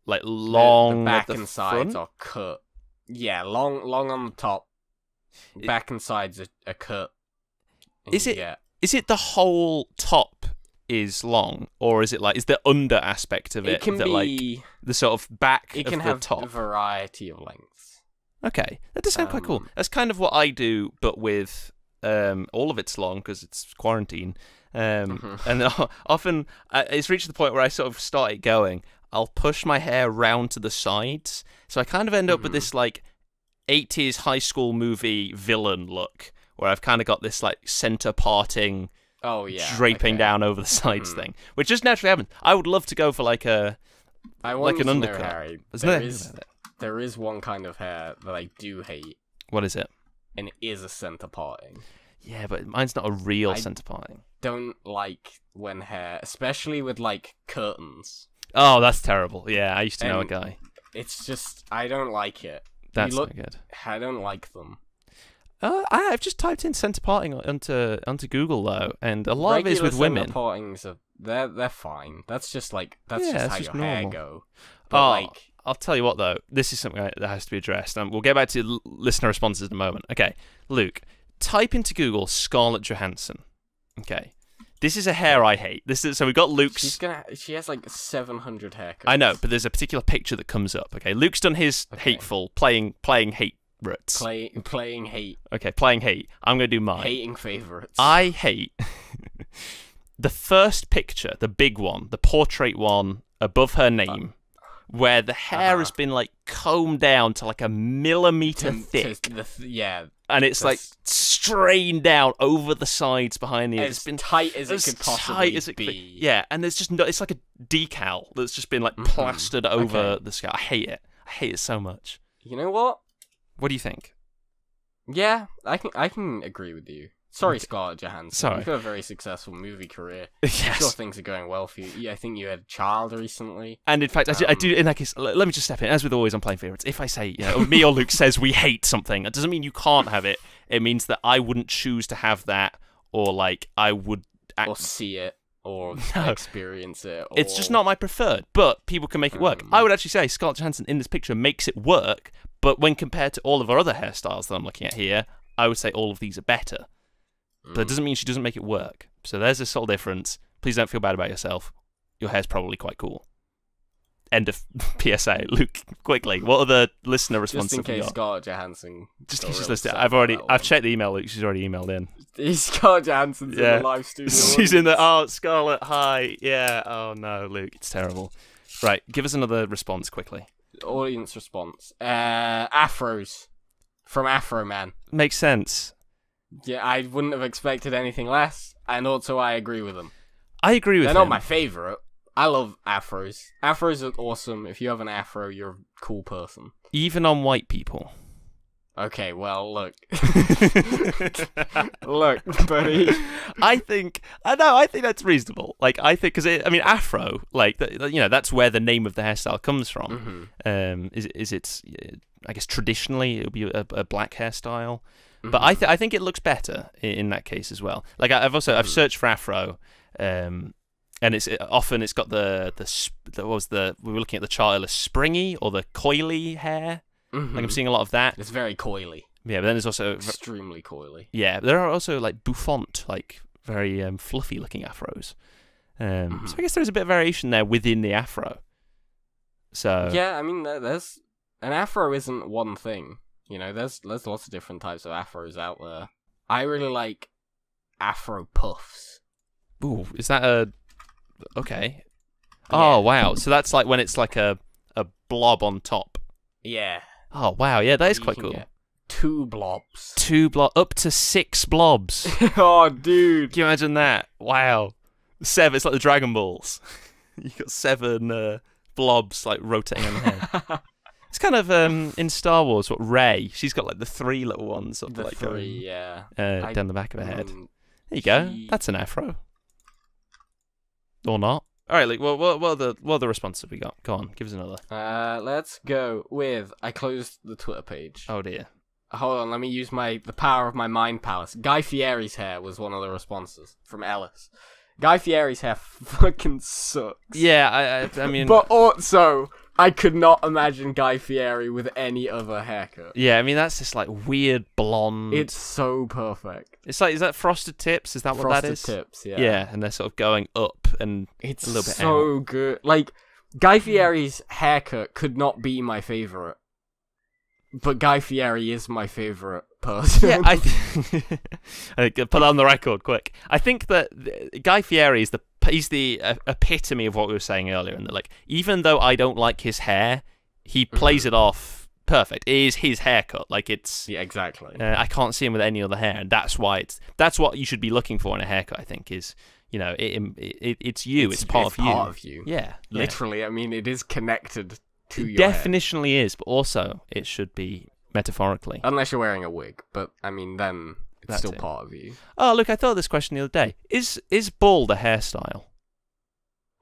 like long the, back at the and sides front. are cut. Yeah, long long on the top. It- Back and sides are, are cut. Is it- Yeah. Is it the whole top is long, or is it like is the under aspect of it, It can that like be. the sort of back It of can the have top? a variety of lengths. Okay, that does sound quite cool. Um, That's kind of what I do, but with Um, all of it's long because it's quarantine. Um, Mhm. and then often uh, it's reached the point where I sort of start it going. I'll push my hair round to the sides, so I kind of end up with Mhm. this like 80s high school movie villain look, where I've kind of got this like center parting, Oh yeah, draping okay. down over the sides Mhm. thing, which just naturally happens. I would love to go for like a I like an know, undercut. Harry, there no- is there is one kind of hair that I do hate, what is it? and it is a center parting. Yeah, but mine's not a real I- center parting. Don't like when hair, especially with like curtains. Oh, that's terrible. Yeah, I used to know a guy. It's just I don't like it. That's look- not good. I don't like them. Uh, I, I've just typed in center parting onto onto Google though, and a lot of it is with women. center partings are they're they're fine. That's just like that's Yeah, just how just your hair go. But Oh, like I'll tell you what though, this is something that has to be addressed, and we'll get back to listener responses in a moment. Okay, Luke, type into Google Scarlett Johansson. Okay, this is a hair I hate. This is so we got Luke's. she's gonna she has like seven hundred haircuts. I know, but there's a particular picture that comes up. Okay, Luke's done his Okay. hateful playing playing hate roots. Play, playing hate, okay, playing hate. I'm gonna do mine. hating favorites. I hate the first picture, the big one, the portrait one above her uh, name, where the hair has Uh-huh. been like combed down to like a millimeter To- to thick, the th- yeah, and it's like strained down over the sides behind the ear. as It's been tight as it could possibly tight as it be. be. Yeah, and there's just no, it's like a decal that's just been like Mhm. plastered over Okay. the scalp. I hate it. I hate it so much. You know what? What do you think? Yeah, I can I can agree with you. Sorry, Scarlett Johansson. Sorry. You've got a very successful movie career. I'm sure yes. things are going well for you. Yeah, I think you had a child recently. And in fact, I do, I Um, do. In that case, let me just step in. As with always I'm playing favorites, if I say, you know, me or Luke says we hate something, it doesn't mean you can't have it. It means that I wouldn't choose to have that, or like I would. Act- Or see it, or No. experience it. Or... it's just not my preferred, but people can make it work. Um, I would actually say Scarlett Johansson in this picture makes it work, but when compared to all of our other hairstyles that I'm looking at here, I would say all of these are better. But it Mm. doesn't mean she doesn't make it work. So there's a subtle difference. Please don't feel bad about yourself. Your hair's probably quite cool. End of PSA. Luke, quickly, what other listener Just responses in case? Scarlett Johansson. Just got in case she's real I've already, I've checked the email. Luke, she's already emailed in. Scarlett Johansson's Yeah. in the live studio. she's in the. Oh, Scarlett, hi. Yeah. Oh no, Luke, it's terrible. Right, give us another response quickly. audience response. Uh, afros from Afro Man. Makes sense. Yeah, I wouldn't have expected anything less, and also I agree with them. I agree with They're him. not my favorite. I love afros. Afros are awesome. If you have an afro, you're a cool person. Even on white people. Okay, well, look. look, buddy. I think I know. I think that's reasonable. Like I think because I mean Afro, like you know, that's where the name of the hairstyle comes from. hmm Um, is is it? I guess traditionally it would be a, a black hairstyle, Mm-hmm. but I th- I think it looks better in, in that case as well. Like I, I've also I've Mhm. searched for Afro, um, and it's it, often it's got the the, sp- the what was the we were looking at the chart springy or the coily hair. Like I'm seeing a lot of that. Mm-hmm. It's very coily. Yeah, but then there's also Extremely coily. yeah, there are also like bouffant, like very um, fluffy looking afros. Um, So Mhm. I guess there's a bit of variation there within the afro. So Yeah, I mean, there's an afro isn't one thing. You know, there's there's lots of different types of afros out there. I really like afro puffs. ooh, is that a okay? Yeah. Oh wow, so that's like when it's like a a blob on top. Yeah, Oh wow, yeah, that is You quite cool. Two blobs. Two blob, up to six blobs. oh, dude. Can you imagine that? Wow, seven. It's like the Dragon Balls. you got seven uh, blobs like rotating on your head. It's kind of um in Star Wars. What Rey? She's got like the three little ones up the like three, yeah. uh, I- down the back of her head. Mm, There you go. she- That's an afro. Or not. All right, like, what, what, what, are the, what are the responses we got? Go on, give us another. Uh, let's go with. I closed the Twitter page. Oh dear. Hold on, let me use my the power of my mind palace. Guy Fieri's hair was one of the responses from Ellis. Guy Fieri's hair fucking sucks. Yeah, I, I, I mean, But also, I could not imagine Guy Fieri with any other haircut. yeah, I mean that's just like weird blonde. It's so perfect. it's like is that frosted tips? Is that what Frosted that is? tips, yeah. Yeah, and they're sort of going up and It's a little bit so good. Like Guy Fieri's haircut could not be my favorite, but Guy Fieri is my favorite person. yeah, I I could put it on the record quick. I think that Guy Fieri is the he's the epitome of what we were saying earlier, and that like even though I don't like his hair, he plays it off perfect. It is his haircut, like it's. yeah, exactly. Uh, I can't see him with any other hair, and that's why it's that's what you should be looking for in a haircut. I think is you know it, it it's you, it's, part of you. Of you. Yeah, yeah. Literally, I mean, it is connected to It your definitionally is, but also it should be metaphorically. Unless you're wearing a wig, but I mean, then it's That's still it. part of you. Oh, look, I thought of this question the other day. Is is bald a hairstyle?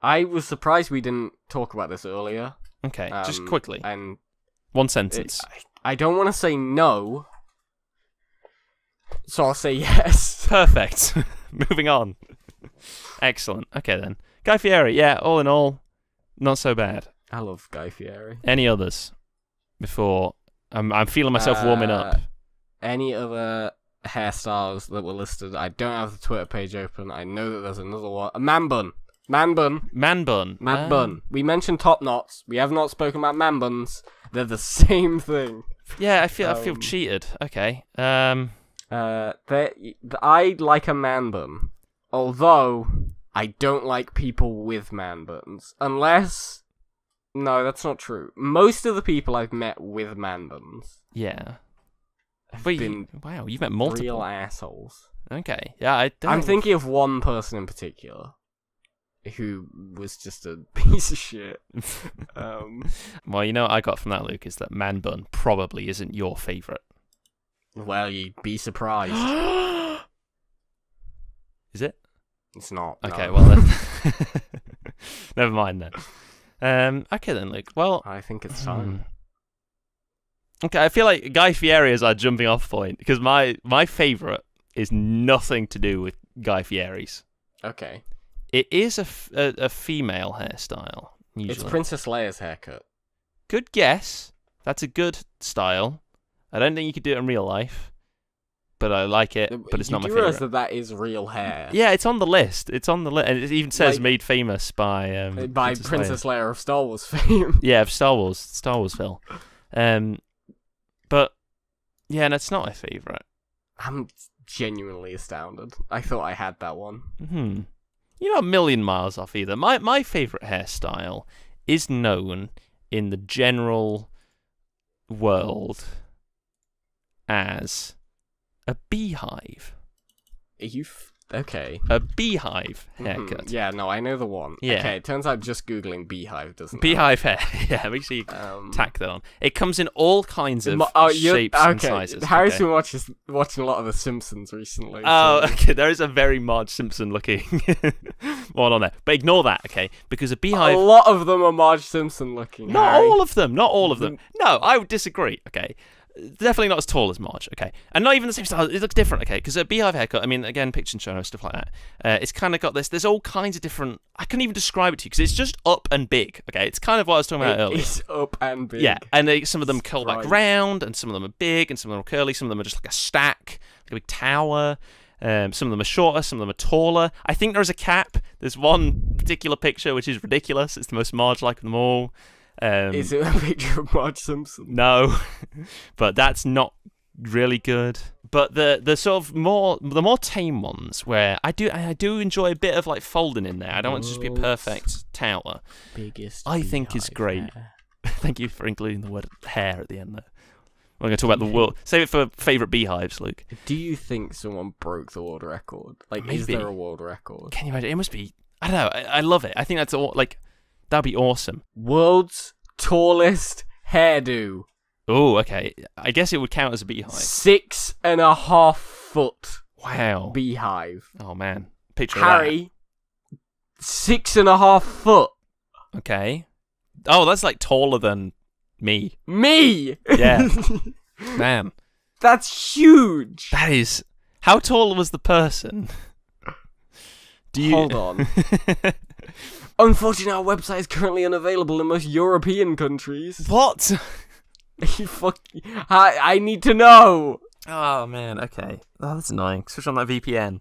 I was surprised we didn't talk about this earlier. Okay, just um, quickly, And one it- sentence. I, I don't want to say no, so I'll say yes. Perfect. Moving on. Excellent. Okay then, Guy Fieri. Yeah, all in all, not so bad. I love Guy Fieri. Any others before? I'm I'm feeling myself warming up. Uh, Any other hairstyles that were listed? I don't have the Twitter page open. I know that there's another one. A man bun. Man bun. Man bun. Man Ah. bun. We mentioned top knots. We have not spoken about man buns. They're the same thing. Yeah, I feel I feel Um, cheated. Okay. Um. Uh, they, I like a man bun, although I don't like people with man buns. Unless, no, that's not true. Most of the people I've met with man buns Yeah. Have But you, been wow, you've met multiple. real assholes. Okay. Yeah, I. I'm thinking of one person in particular who was just a piece of shit. Um, Well, you know what I got from that, Luke, is that man bun probably isn't your favourite. well, you'd be surprised. is it? It's not. Okay, no. well then. Never mind then. Um, okay then, Luke. Well, I think it's hmm. time. Okay, I feel like Guy Fieri is our jumping off point because my my favourite is nothing to do with Guy Fieri's. Okay, it is a a female hairstyle. Usually. it's Princess Leia's haircut. good guess. That's a good style. I don't think you could do it in real life, but I like it. But it's you not my do realize favorite. that that is real hair. Yeah, it's on the list. It's on the list, and it even says Like- "made famous" by um, by Leia. Princess Leia of Star Wars fame. Yeah, of Star Wars, Star Wars film. Um, but yeah, and it's not my favorite. I'm genuinely astounded. I thought I had that one. Hmm. You're not a million miles off either. My my favorite hairstyle is known in the general world as a beehive. Are you okay? A beehive Mhm. haircut. Yeah, no, I know the one. Yeah. Okay, it turns out just googling beehive doesn't. Beehive hair. yeah, make sure you. Um, tack that on. It comes in all kinds of oh, shapes okay. and sizes. Harry's okay? been watches, watching a lot of The Simpsons recently. Oh, so- okay. There is a very Marge Simpson looking one on there, but ignore that, okay? Because a beehive. a lot of them are Marge Simpson looking. Not Harry. all of them. Not all of them. Mm-hmm. No, I would disagree. Okay, definitely not as tall as Marge. Okay, and not even the same style. It looks different. Okay, because a beehive haircut. I mean, again, picture and show stuff like that. Uh, it's kind of got this. There's all kinds of different. I couldn't even describe it to you because it's just up and big. Okay, it's kind of what I was talking about It earlier. is up and big. Yeah, and they, some of them curl back Right. round, and some of them are big, and some of them are curly. Some of them are just like a stack, like a big tower. Um, some of them are shorter, some of them are taller. I think there's a cap. There's one particular picture which is ridiculous. It's the most Marge-like of them all. Um, Is it a picture of Marge Simpson? no, but that's not really good. But the the sort of more the more tame ones where I do I do enjoy a bit of like folding in there. I don't want it to just be a perfect tower. Biggest. I think is great. Thank you for including the word hair at the end there. We're going to talk about the world. Save it for favorite beehives, Luke. Do you think someone broke the world record? Like, is there a world record? Can you imagine? It must be. I don't know. I, I love it. I think that's all. Like that'd be awesome. World's tallest hairdo. Oh, okay. I guess it would count as a beehive. Six and a half foot Wow. beehive. oh man. Picture of that. Harry, six and a half foot. Okay. Oh, that's like taller than me. Me! Yeah. Man, That's huge! that is. How tall was the person? Do you Hold on. Unfortunately, our website is currently unavailable in most European countries. what? you fuck. I, I need to know! Oh man, okay. Oh, that's annoying. Switch on that VPN.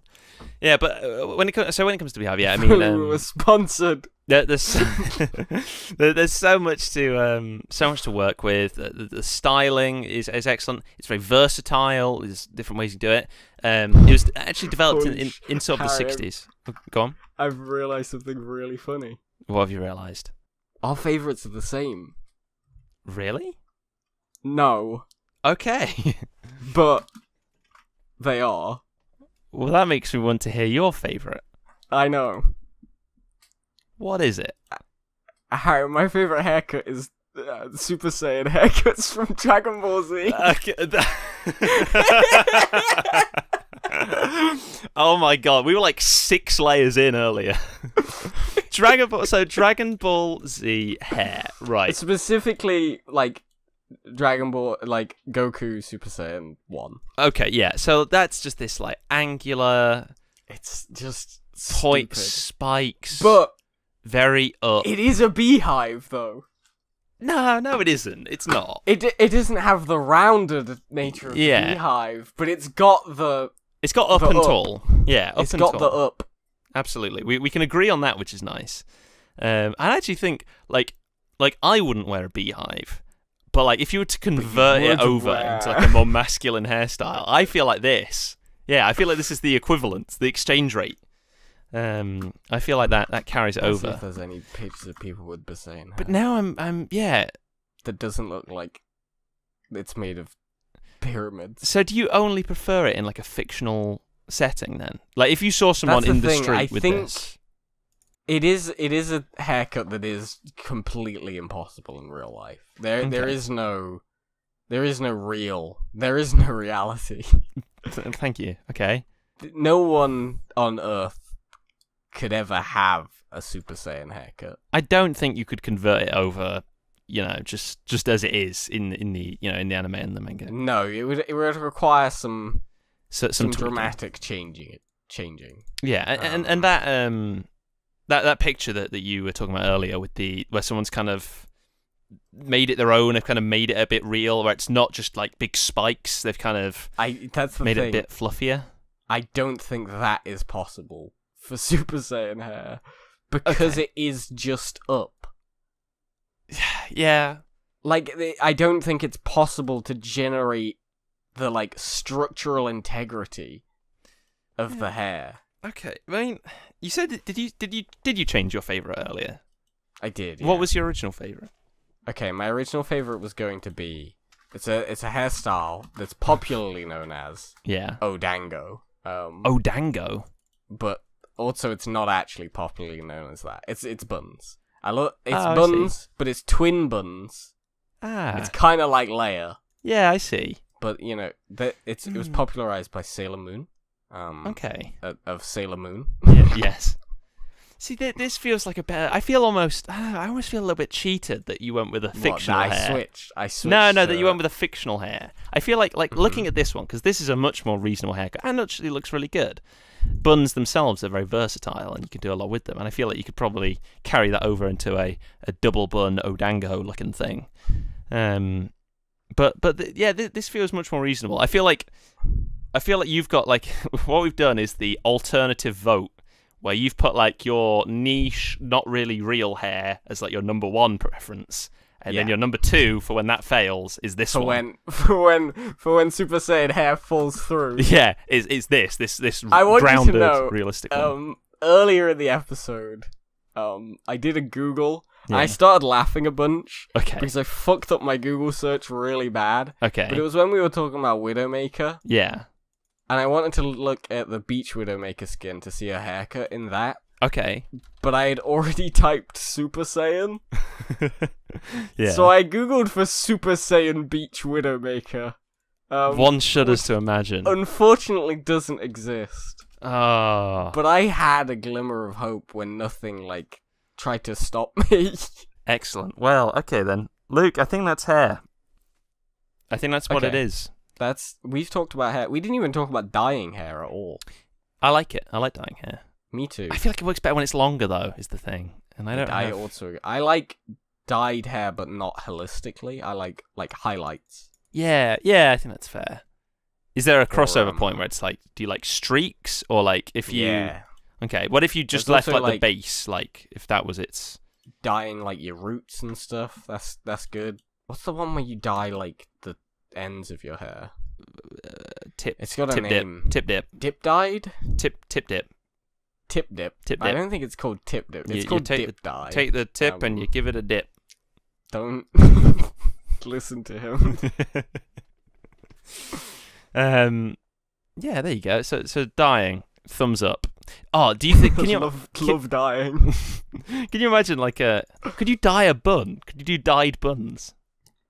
Yeah, but uh, when it comes, so when it comes to Beehive, yeah, I mean, we um, were sponsored. there, there's there- there's so much to um so much to work with. The, the, the styling is is excellent. It's very versatile. There's different ways you do it. Um, it was actually developed in, in, in sort of the sixties. Go on. I've realised something really funny. What have you realised? Our favourites are the same. Really? No, Okay. but they are. Well, that makes me want to hear your favourite. I know. What is it? Harry, my favourite haircut is uh, Super Saiyan haircuts from Dragon Ball Z. Okay. oh my god, we were like six layers in earlier. Dragon Ball, so Dragon Ball Z hair, right? Specifically, like Dragon Ball, like Goku Super Saiyan One. Okay, yeah. So that's just this like angular It's just point stupid. spikes, But very up. it is a beehive, though. no, no, it isn't. It's not. It it doesn't have the rounded nature of Yeah. the beehive, but it's got the It's got up and up. tall. Yeah, up it's and got tall. the up. Absolutely, we we can agree on that, which is nice. Um, I actually think like like I wouldn't wear a beehive, but like if you were to convert it over wear- into like a more masculine hairstyle, I feel like this. Yeah, I feel like this is the equivalent, the exchange rate. Um, I feel like that that carries it see if over. there's any pictures of people with Basane But now I'm I'm yeah. that doesn't look like it's made of pyramids. So do you only prefer it in like a fictional setting then? Like if you saw someone That's the in the thing, street I with think- this. It is it is a haircut that is completely impossible in real life. There there Okay. is no there is no real there is no reality. Thank you. Okay. no one on earth could ever have a Super Saiyan haircut. I don't think you could convert it over, you know, just just as it is in in the you know in the anime and the manga. No, it would it would require some So, some, tweaking. dramatic changing it changing. Yeah, and, and Um, and that um that that picture that, that you were talking about earlier with the where someone's kind of made it their own, have kind of made it a bit real, where it's not just like big spikes. They've kind of I that's made thing. it a bit fluffier. I don't think that is possible for Super Saiyan hair because Okay. it is just up. yeah. Like I don't think it's possible to generate the like structural integrity of the hair. Okay. I mean, you said did you did you did you change your favorite earlier? I did. What was your original favorite? Okay, my original favorite was going to be it's a it's a hairstyle that's popularly known as Yeah. Odango. Um Odango. but also it's not actually popularly known as that. It's it's buns. I love it's Oh, buns, but it's twin buns. Ah. It's kind of like Leia, yeah, I see. but you know, that it's it was Mm. popularized by Sailor Moon. Um Okay. of, of Sailor Moon. Yeah, yes. See, th- this feels like a better. I feel almost. I almost feel a little bit cheated that you went with a What, fictional that I hair. switched. I switched. No, no, that you went with a fictional hair. I feel like, like Mhm. looking at this one because this is a much more reasonable haircut and actually looks really good. Buns themselves are very versatile and you can do a lot with them. And I feel like you could probably carry that over into a, a double bun odango looking thing. Um, but but th- yeah, th- this feels much more reasonable. I feel like I feel like you've got like what we've done is the alternative vote where you've put like your niche, not really real hair as like your number one preference, and then your number two for when that fails is this for one. when for when for when Super Saiyan hair falls through. Yeah, is is this this this I want you to grounded, know, realistic one? Um, earlier in the episode, um, I did a Google. and I started laughing a bunch Okay, because I fucked up my Google search really bad. okay, But it was when we were talking about Widowmaker, yeah, and I wanted to look at the Beach Widowmaker skin to see a haircut in that. okay, But I had already typed Super Saiyan, yeah. so I googled for Super Saiyan Beach Widowmaker. Um, one shudders to imagine. unfortunately doesn't exist. Ah, But I had a glimmer of hope when nothing like tried to stop me. excellent. Well, okay then, Luke. I think that's hair. I think that's what it Okay. is. That's we've talked about hair. We didn't even talk about dyeing hair at all. I like it. I like dyeing hair. Me too. I feel like it works better when it's longer though. Is the thing, and I don't. I have- also I like dyed hair, but not holistically. I like like highlights. Yeah, yeah. I think that's fair. Is there a crossover um, point where it's like, do you like streaks or like if you? Yeah. Okay. What if you just There's left also, like, the base, like if that was its Dyeing like your roots and stuff. That's that's good. What's the one where you dye like the ends of your hair? tip? It's got a tip name. dip, tip dip, Dip dyed? tip tip dip. Tip dip. Tip dip. I don't think it's called tip dip. It's You- you called take dip dye. Take the tip and Um, you give it a dip. Don't listen to him. um, yeah, there you go. So so dying, thumbs up. Oh, do you think? Can you love, can- love dying? can you imagine like a? Could you dye a bun? Could you do dyed buns?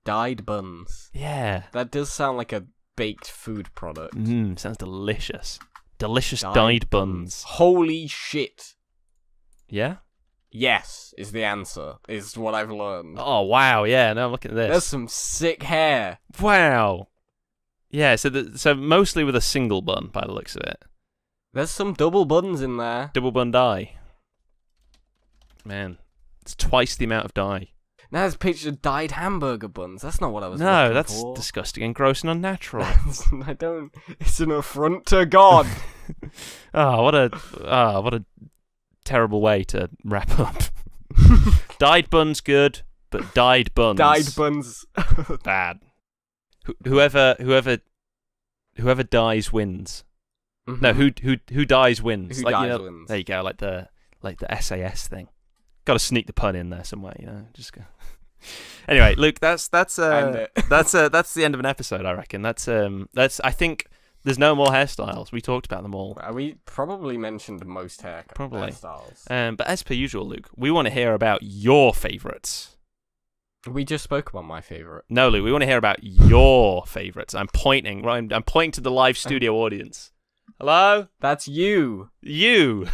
Dyed buns. Yeah. That does sound like a baked food product. Mmm, sounds delicious. Delicious dyed, Dyed buns. Holy shit. Yeah. Yes, is the answer. Is what I've learned. Oh wow, yeah. now look at this. There's some sick hair. Wow. Yeah. So the, so mostly with a single bun by the looks of it. There's some double buns in there. Double bun dye. Man, it's twice the amount of dye. Now there's pictures of dyed hamburger buns. That's not what I was No, that's for. disgusting and gross and unnatural. I don't. It's an affront to God. oh, what a oh, what a terrible way to wrap up. dyed buns good, but dyed buns dyed buns. bad. Wh- whoever whoever whoever dies wins. No, mm-hmm. who who who dies wins. Who like, you dies know- wins. There you go, like the like the SAS thing. Got to sneak the pun in there somewhere, you know. Just go. anyway, Luke, that's that's uh, that's uh, that's the end of an episode. I reckon. That's um that's I think there's no more hairstyles. We talked about them all. Uh, We probably mentioned most hair Probably. hairstyles. Um, but as per usual, Luke, we want to hear about your favourites. we just spoke about my favorite. No, Luke, we want to hear about your favourites. I'm pointing. Right, I'm, I'm pointing to the live studio audience. Hello, That's you. you.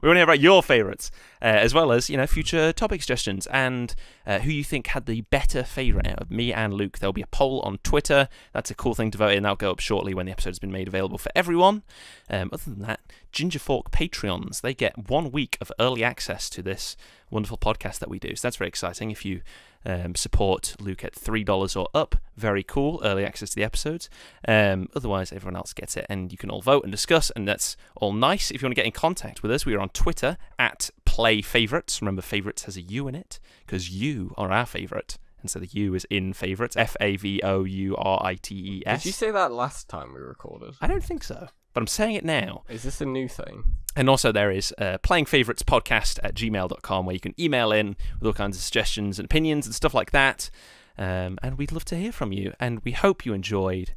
We want to hear about your favourites, uh, as well as you know future topic suggestions and uh, who you think had the better favourite out of me and Luke. There'll be a poll on Twitter. That's a cool thing to vote in. That'll go up shortly when the episode has been made available for everyone. Um, other than that, Ginger Fork Patreons they get one week of early access to this wonderful podcast that we do. So that's very exciting. If you um, support Luke at three dollars or up, very cool. Early access to the episodes. Um, otherwise, everyone else gets it, and you can all vote and discuss, and that's all nice. If you want to get in contact with us, we are on Twitter at Play Favorites. Remember, favorites has a U in it because you are our favorite, and so the U is in favorites. F A V O U R I T E S. Did you say that last time we recorded? I don't think so, but I'm saying it now. Is this a new thing? And also, there is uh, playing favorites podcast at gmail.com where you can email in with all kinds of suggestions and opinions and stuff like that. Um, and we'd love to hear from you. And we hope you enjoyed.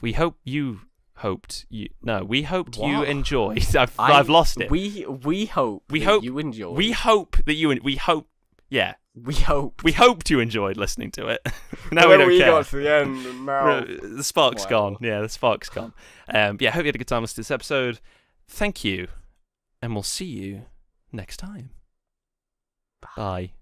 We hope you hoped you. No, we hoped you enjoyed. I've, I- I've lost it. We we hope. We hope- you enjoyed We hope that you. We hope. Yeah. we hope. We hoped you enjoyed listening to it. No, we don't we care. got to the end, now the spark's Wow. gone. Yeah, the spark's gone. Um, yeah, hope you had a good time listening to this episode. Thank you, and we'll see you next time. Bye.